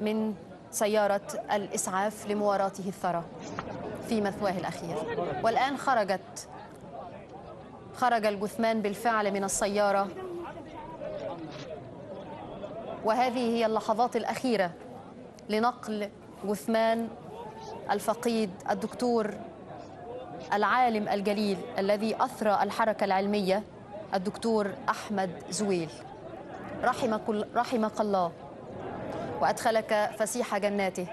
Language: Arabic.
من سيارة الإسعاف لمواراته الثرى في مثواه الأخير. والآن خرجت خرج الجثمان بالفعل من السيارة. وهذه هي اللحظات الأخيرة لنقل جثمان الفقيد الدكتور العالم الجليل الذي أثرى الحركة العلمية الدكتور أحمد زويل. رحمك, رحمك الله. وأدخلك فسيح جناته.